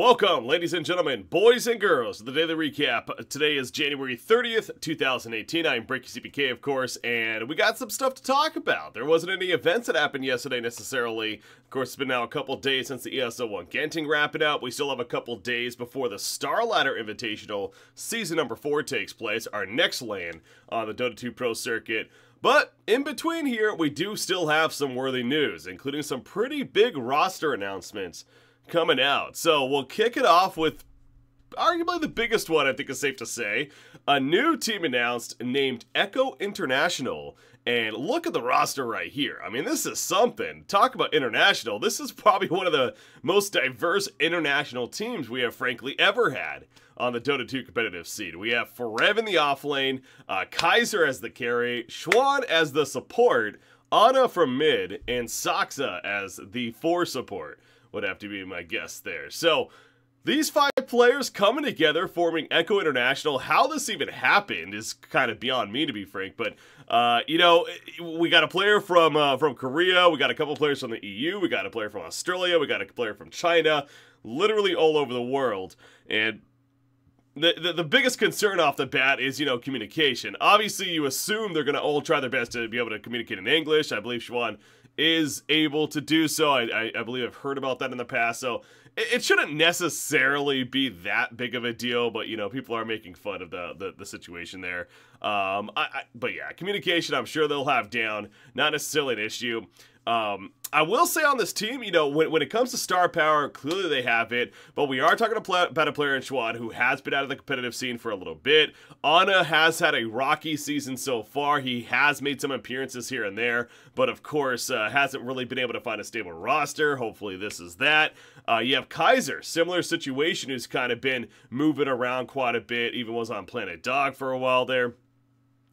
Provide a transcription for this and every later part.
Welcome, ladies and gentlemen, boys and girls, to the Daily Recap. Today is January 30th, 2018. I'm Breaky CPK, of course, and we got some stuff to talk about. There wasn't any events that happened yesterday necessarily. Of course, it's been now a couple days since the ESL 1 Genting wrapping up. We still have a couple days before the Star Ladder Invitational Season number 4 takes place, our next LAN on the Dota 2 Pro Circuit. But in between here, we do still have some worthy news, including some pretty big roster announcements coming out. So we'll kick it off with arguably the biggest one, I think is safe to say. A new team announced named Echo International. And look at the roster right here. I mean, this is something. Talk about international. This is probably one of the most diverse international teams we have, frankly, ever had on the Dota 2 competitive scene. We have Forev in the offlane, uh, Kaiser as the carry, ChuaN as the support, Ana from mid, and Saksa as the four support would have to be my guess there. So, these five players coming together, forming Echo International. How this even happened is kind of beyond me, to be frank. But uh, you know, we got a player from uh, from Korea, we got a couple players from the EU, we got a player from Australia, we got a player from China, literally all over the world. And the, the, the biggest concern off the bat is, you know, communication. Obviously, you assume they're going to all try their best to be able to communicate in English. I believe ChuaN is able to do so. I, I, I, believe I've heard about that in the past. So it, it, shouldn't necessarily be that big of a deal, but you know, people are making fun of the the, the situation there. Um, I, I, but yeah, communication, I'm sure they'll have down. Not necessarily an issue. Um, I will say on this team, you know, when, when it comes to star power, clearly they have it, but we are talking about a player in ChuaN who has been out of the competitive scene for a little bit. Ana has had a rocky season so far. He has made some appearances here and there, but of course, uh, hasn't really been able to find a stable roster. Hopefully, this is that. Uh, you have Kaiser, similar situation, who's kind of been moving around quite a bit, even was on Planet Dog for a while there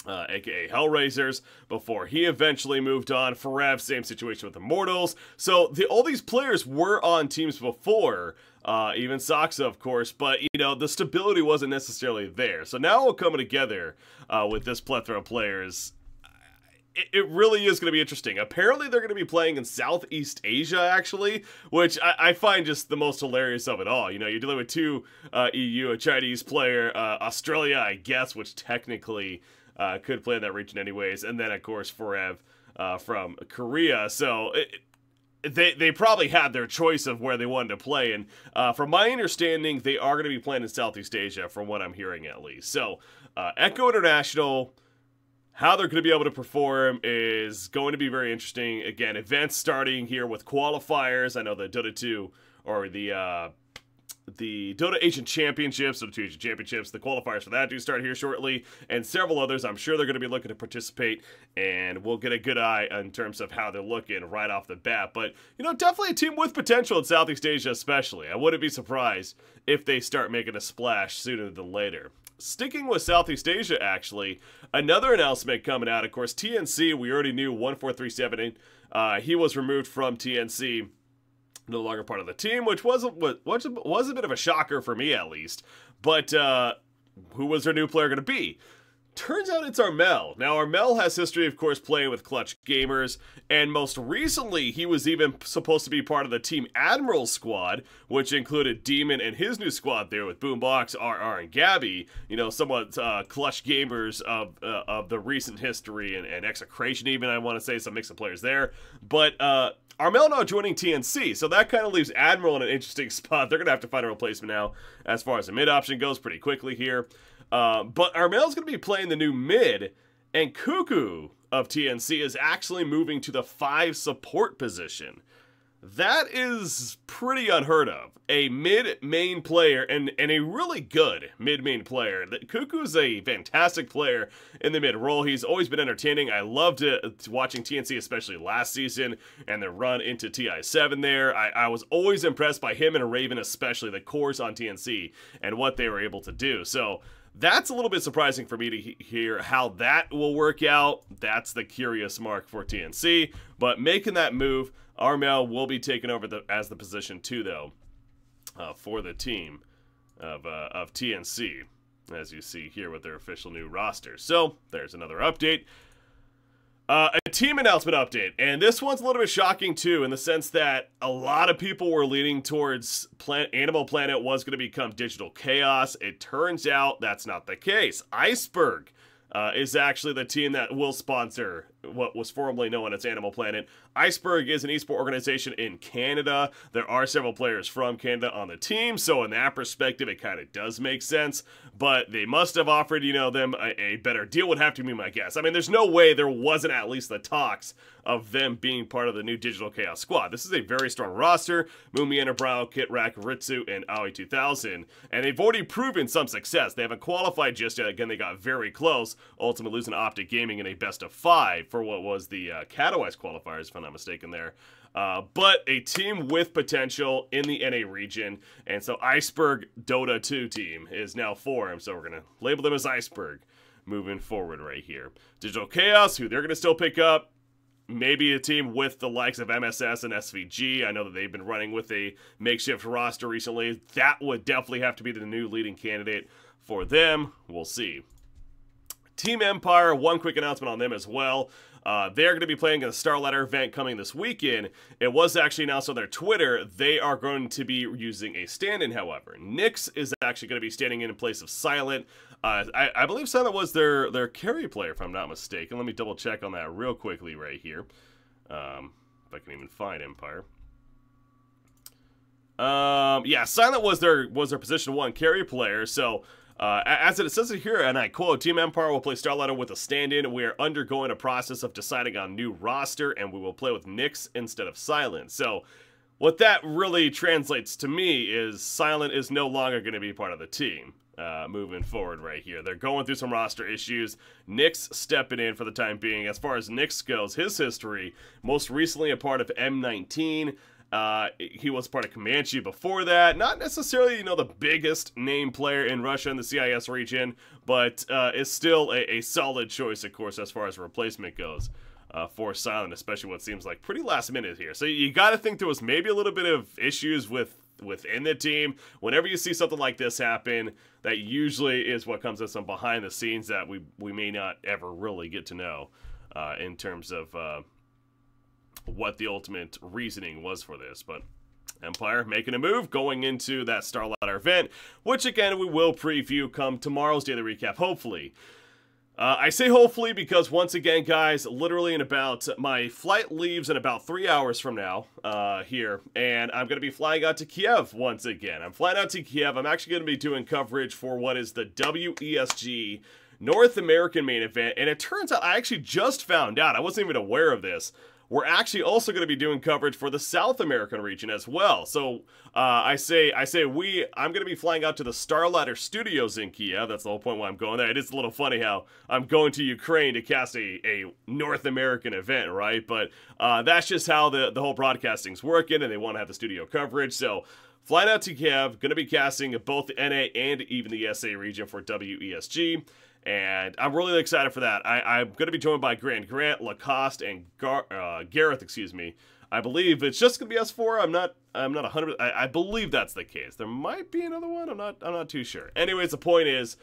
uh, aka Hellraisers, before he eventually moved on. Forev, same situation with Immortals. So the, all these players were on teams before, uh, even Saksa, of course, but you know the stability wasn't necessarily there. So now we're coming together uh, with this plethora of players. It, it really is going to be interesting. Apparently, they're going to be playing in Southeast Asia, actually, which I, I, find just the most hilarious of it all. You know, you're dealing with two uh, EU, a Chinese player, uh, Australia, I guess, which technically uh, could play in that region anyways. And then, of course, Forev uh, from Korea. So it, they they probably had their choice of where they wanted to play, and uh, from my understanding, they are going to be playing in Southeast Asia, from what I'm hearing at least. So, uh, Echo International, how they're going to be able to perform is going to be very interesting. Again, events starting here with qualifiers. I know the Dota 2 or the uh, the Dota Asian Championships, Dota 2 Asian Championships, the qualifiers for that do start here shortly, and several others. I'm sure they're going to be looking to participate, and we'll get a good eye in terms of how they're looking right off the bat. But, you know, definitely a team with potential in Southeast Asia, especially. I wouldn't be surprised if they start making a splash sooner than later. Sticking with Southeast Asia, actually, another announcement coming out. Of course, TNC, we already knew 1437. Uh, he was removed from TNC no longer part of the team, which was a, was, was a bit of a shocker for me at least. But uh, who was their new player going to be? Turns out it's Armel. Now, Armel has history, of course, playing with Clutch Gamers, and most recently, he was even supposed to be part of the Team Admiral squad, which included Demon and his new squad there with Boombox, RR, and Gabby. You know, somewhat uh, Clutch Gamers of uh, of the recent history and, and Execration, even, I want to say, some mix of players there. But uh, Armel now joining TNC, so that kind of leaves Admiral in an interesting spot. They're going to have to find a replacement now as far as the mid option goes pretty quickly here. Uh, but Armel's going to be playing the new mid, and Kuku of TNC is actually moving to the 5 support position. That is pretty unheard of. A mid-main player, and, and a really good mid-main player. Kuku's a fantastic player in the mid role. He's always been entertaining. I loved uh, it, watching TNC, especially last season, and the run into TI7 there. I, I was always impressed by him and Raven, especially the cores on TNC, and what they were able to do. So that's a little bit surprising for me to he hear how that will work out. That's the curious mark for TNC. But making that move, Armel will be taking over the, as the position two, though, uh, for the team of, uh, of TNC, as you see here with their official new roster. So there's another update. Uh, a team announcement update, and this one's a little bit shocking too, in the sense that a lot of people were leaning towards Animal Planet was going to become Digital Chaos. It turns out that's not the case. Iceberg uh, is actually the team that will sponsor what was formerly known as Animal Planet. Iceberg is an esport organization in Canada. There are several players from Canada on the team, so in that perspective, it kind of does make sense. But they must have offered, you know, them a, a, better deal. Would have to be my guess. I mean, there's no way there wasn't at least the talks of them being part of the new Digital Chaos squad. This is a very strong roster: MoonMeander Brow, Kitrak, Ritsu, and Aui 2000, and they've already proven some success. They haven't qualified just yet. Again, they got very close, ultimately losing Optic Gaming in a best of five for what was the uh, Katowice qualifiers, if I'm not mistaken. There. Uh, but a team with potential in the NA region. And so Iceberg Dota 2 team is now formed. So we're going to label them as Iceberg moving forward right here. Digital Chaos, who they're going to still pick up. Maybe a team with the likes of MSS and SVG. I know that they've been running with a makeshift roster recently. That would definitely have to be the new leading candidate for them. We'll see. Team Empire, one quick announcement on them as well. Uh, they're going to be playing in the Starladder event coming this weekend. It was actually announced on their Twitter they are going to be using a stand-in, however. Nyx is actually going to be standing in in place of Silent. Uh, I, I, believe Silent was their, their carry player, if I'm not mistaken. Let me double check on that real quickly right here. Um, if I can even find Empire. Um, yeah, Silent was their was their position one carry player, so uh, as it says it here, and I quote, Team Empire will play Starladder with a stand-in. We are undergoing a process of deciding on new roster, and we will play with Nyx instead of Silent. So, what that really translates to me is Silent is no longer going to be part of the team. Uh, moving forward right here. They're going through some roster issues. Nyx stepping in for the time being. As far as Nyx goes, his history, most recently a part of M19, uh, he was part of Comanche before that. Not necessarily, you know, the biggest name player in Russia in the CIS region, but uh, is still a, a, solid choice, of course, as far as replacement goes uh, for Silent, especially what seems like pretty last minute here. So you got to think there was maybe a little bit of issues with within the team. Whenever you see something like this happen, that usually is what comes up some behind the scenes that we we may not ever really get to know uh, in terms of uh, what the ultimate reasoning was for this, but Empire making a move going into that Starladder event, which again we will preview come tomorrow's daily recap, hopefully. Uh, I say hopefully because once again, guys, literally in about my flight leaves in about three hours from now uh, here, and I'm going to be flying out to Kiev once again. I'm flying out to Kiev. I'm actually going to be doing coverage for what is the WESG North American main event, and it turns out I actually just found out. I wasn't even aware of this we're actually also going to be doing coverage for the South American region as well. So uh, I say, I say we. I'm going to be flying out to the Starladder Studios in Kiev. That's the whole point why I'm going there. It is a little funny how I'm going to Ukraine to cast a, a North American event, right? But uh, that's just how the the whole broadcasting's working, and they want to have the studio coverage. So. Flying out to Kiev, going to be casting both the NA and even the SA region for WESG and I'm really excited for that. I, am going to be joined by Grant Grant, Lacoste, and Gar, uh, Gareth. Excuse me. I believe it's just going to be us four. I'm not. I'm not 100. I, I believe that's the case. There might be another one. I'm not. I'm not too sure. Anyways, the point is.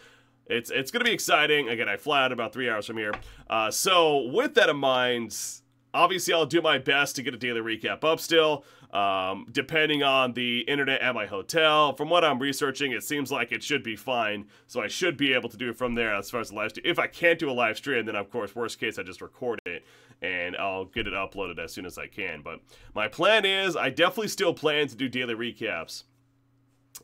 It's, it's going to be exciting. Again, I fly out about three hours from here. Uh, so, with that in mind, obviously I'll do my best to get a daily recap up still um, depending on the internet at my hotel. From what I'm researching, it seems like it should be fine, so I should be able to do it from there as far as the live stream. If I can't do a live stream, then of course, worst case, I just record it and I'll get it uploaded as soon as I can. But my plan is, I definitely still plan to do daily recaps.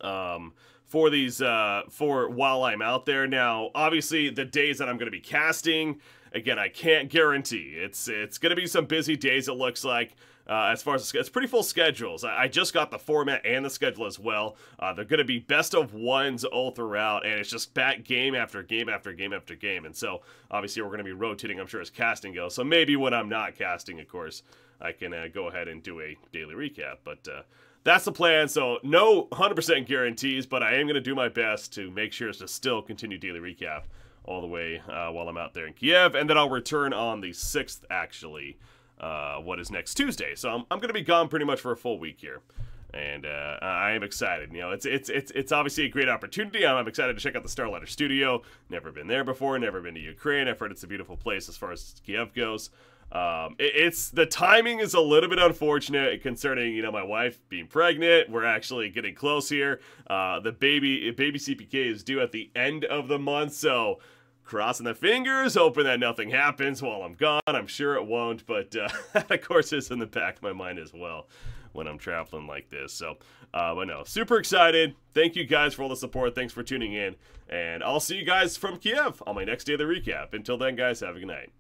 Um, for these uh for while I'm out there now obviously the days that I'm going to be casting again I can't guarantee it's it's going to be some busy days it looks like uh, as far as it's pretty full schedules. I, I, just got the format and the schedule as well. Uh, they're going to be best of ones all throughout, and it's just back game after game after game after game. And so obviously we're going to be rotating, I'm sure, as casting goes. So maybe when I'm not casting, of course, I can uh, go ahead and do a daily recap. But uh, that's the plan. So no 100% guarantees, but I am going to do my best to make sure to still continue daily recap all the way uh, while I'm out there in Kiev, and then I'll return on the 6th, actually, uh, what is next Tuesday. So I'm, I'm going to be gone pretty much for a full week here. and uh, I am excited. You know, it's it's it's it's obviously a great opportunity. I'm, excited to check out the Starladder Studio. Never been there before. Never been to Ukraine. I've heard it's a beautiful place as far as Kiev goes. Um, it, it's the timing is a little bit unfortunate concerning you know my wife being pregnant. We're actually getting close here. Uh, the baby baby CPK is due at the end of the month, so crossing the fingers, hoping that nothing happens while I'm gone. I'm sure it won't, but uh, that of course is in the back of my mind as well when I'm traveling like this. So, uh, but no, super excited. Thank you guys for all the support. Thanks for tuning in, and I'll see you guys from Kiev on my next day of the recap. Until then, guys, have a good night.